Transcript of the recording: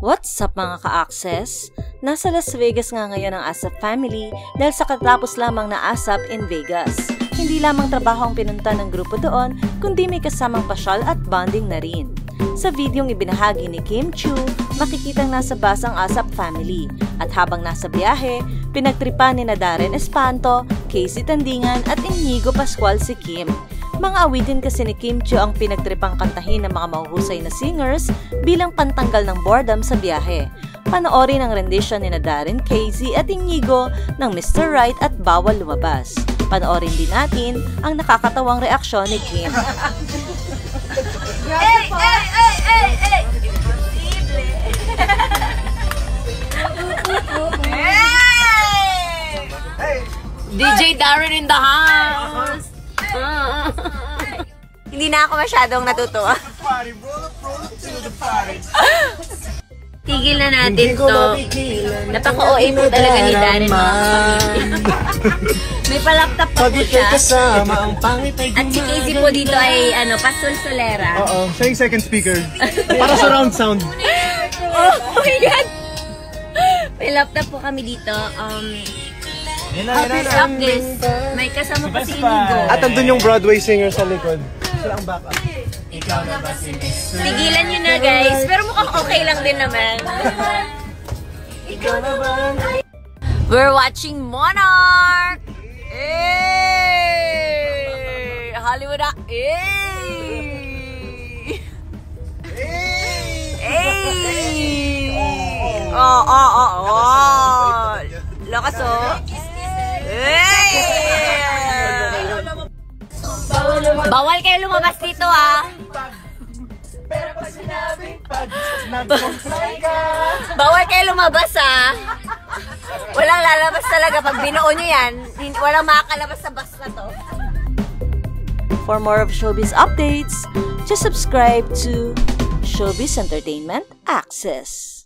What's up mga ka-access? Nasa Las Vegas nga ngayon ang ASAP family dahil sa katapos lamang na ASAP in Vegas. Hindi lamang trabaho ang pinunta ng grupo doon, kundi may kasamang pasyal at bonding na rin. Sa videong ibinahagi ni Kim Chu, makikitang nasa bus ang ASAP family. At habang nasa biyahe, pinagtripan ni na Darren Espanto, Casey Tandingan at Inigo Pascual si Kim. Mga awitin kasi ni Kim Chiu ang pinagtripang kantahin ng mga mahuhusay na singers bilang pantanggal ng boredom sa biyahe. Panoorin ang rendition ni na Darren Casey at Inigo ng Mr. Right at Bawal Lumabas. Panoorin din natin ang nakakatawang reaksyon ni Kim. DJ Darren in the house! Hindi na ako masyadong natutuwa. Tigil na natin to. Napaka-OA po talaga ni Darren mga. May palaptop pa po siya. At si Casey po dito ay ano, Pastor Solera. Oo, siya yung second speaker. Para surround sound. Oh my God! May laptop po kami dito. Um, Happy stop this. May kasama pa si Inigo. At andun yung Broadway singer sa likod. Sila ang backup. Tigilan nyo na guys. Pero mukhang okay lang din naman. We're watching Monarch! Hey! Hollywood ah! Hey! Hey! Oh, oh, oh, oh! Lakas oh! Bawal kayo lumabas dito ah! Bawal kayo lumabas ah! Walang lalabas talaga. Pag binuo nyo yan, walang makakalabas sa bus na to. For more of showbiz updates, just subscribe to Showbiz Entertainment Access.